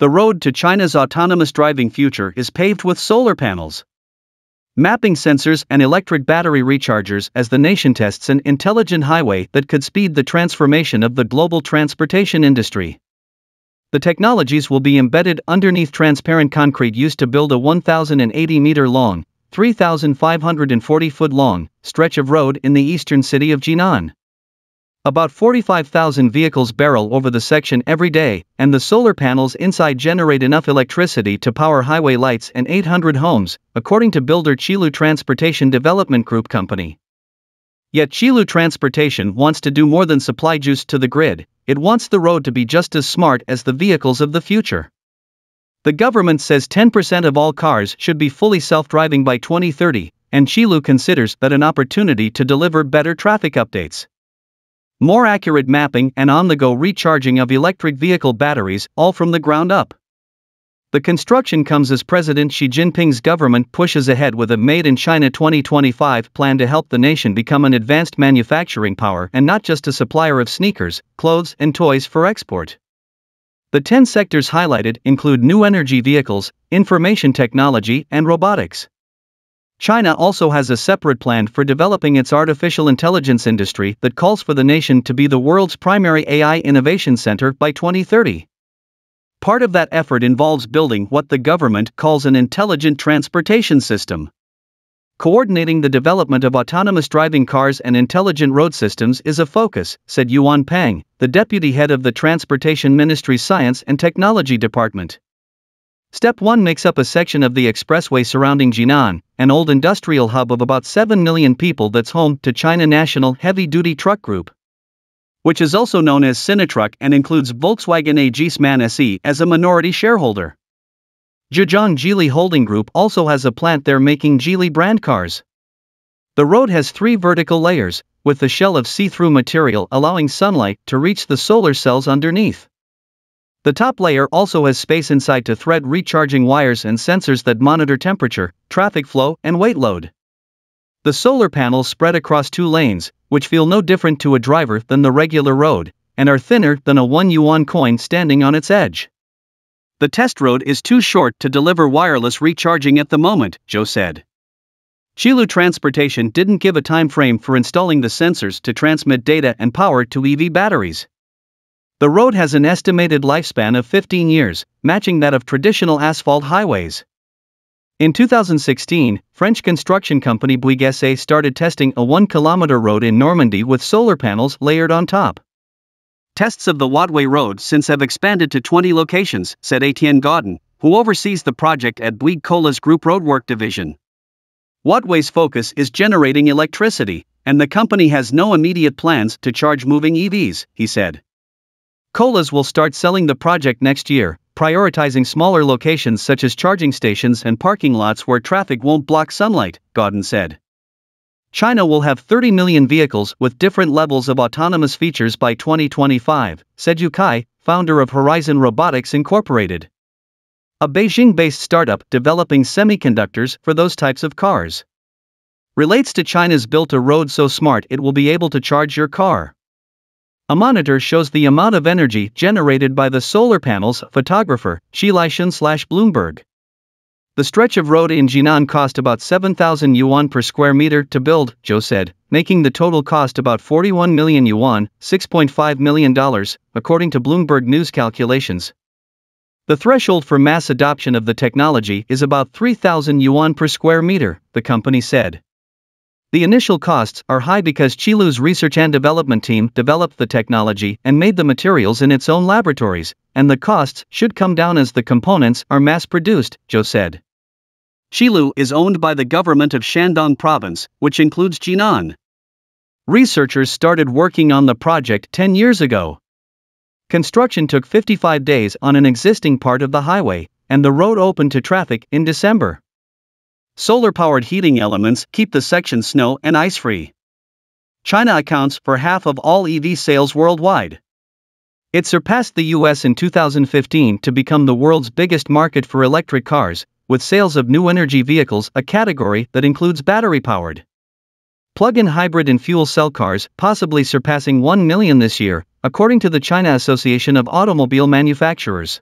The road to China's autonomous driving future is paved with solar panels. Mapping sensors and electric battery rechargers as the nation tests an intelligent highway that could speed the transformation of the global transportation industry. The technologies will be embedded underneath transparent concrete used to build a 1,080 meter long, 3,540 foot long stretch of road in the eastern city of Jinan. About 45,000 vehicles barrel over the section every day, and the solar panels inside generate enough electricity to power highway lights and 800 homes, according to builder Qilu Transportation Development Group Company. Yet Qilu Transportation wants to do more than supply juice to the grid, it wants the road to be just as smart as the vehicles of the future. The government says 10% of all cars should be fully self driving by 2030, and Qilu considers that an opportunity to deliver better traffic updates more accurate mapping and on the go recharging of electric vehicle batteries, all from the ground up. The construction comes as President Xi Jinping's government pushes ahead with a Made in China 2025 plan to help the nation become an advanced manufacturing power and not just a supplier of sneakers, clothes, and toys for export. The 10 sectors highlighted include new energy vehicles, information technology, and robotics. China also has a separate plan for developing its artificial intelligence industry that calls for the nation to be the world's primary AI innovation center by 2030. Part of that effort involves building what the government calls an intelligent transportation system. Coordinating the development of autonomous driving cars and intelligent road systems is a focus, said Yuan Peng, the deputy head of the Transportation Ministry's Science and Technology Department. Step 1 makes up a section of the expressway surrounding Jinan, an old industrial hub of about 7 million people that's home to China National Heavy Duty Truck Group. Which is also known as Sinotruk and includes Volkswagen AG MAN SE as a minority shareholder. Zhejiang Geely Holding Group also has a plant there making Geely brand cars. The road has three vertical layers, with the shell of see through material allowing sunlight to reach the solar cells underneath. The top layer also has space inside to thread recharging wires and sensors that monitor temperature, traffic flow, and weight load. The solar panels spread across two lanes, which feel no different to a driver than the regular road, and are thinner than a 1 yuan coin standing on its edge. The test road is too short to deliver wireless recharging at the moment, Zhou said. Qilu Transportation didn't give a time frame for installing the sensors to transmit data and power to EV batteries. The road has an estimated lifespan of 15 years, matching that of traditional asphalt highways. In 2016, French construction company Bouygues SA started testing a 1 kilometer road in Normandy with solar panels layered on top. Tests of the Wattway road since have expanded to 20 locations, said Etienne Gaudin, who oversees the project at Bouygues Colas Group Roadwork Division. Wattway's focus is generating electricity, and the company has no immediate plans to charge moving EVs, he said. Colas will start selling the project next year, prioritizing smaller locations such as charging stations and parking lots where traffic won't block sunlight, Gaudin said. China will have 30 million vehicles with different levels of autonomous features by 2025, said Yu Kai, founder of Horizon Robotics Incorporated. A Beijing based startup developing semiconductors for those types of cars. Relates to China's built a road so smart it will be able to charge your car. A monitor shows the amount of energy generated by the solar panels. Photographer, Qilai Shen slash Bloomberg. The stretch of road in Jinan cost about 7,000 yuan per square meter to build, Zhou said, making the total cost about 41 million yuan, $6.5 million, according to Bloomberg News calculations. The threshold for mass adoption of the technology is about 3,000 yuan per square meter, the company said. The initial costs are high because Qilu's research and development team developed the technology and made the materials in its own laboratories, and the costs should come down as the components are mass produced, Zhou said. Qilu is owned by the government of Shandong province, which includes Jinan. Researchers started working on the project 10 years ago. Construction took 55 days on an existing part of the highway, and the road opened to traffic in December. Solar powered heating elements keep the section snow and ice free. China accounts for half of all EV sales worldwide. It surpassed the US in 2015 to become the world's biggest market for electric cars, with sales of new energy vehicles a category that includes battery powered. Plug in hybrid and fuel cell cars, possibly surpassing 1 million this year, according to the China Association of Automobile Manufacturers.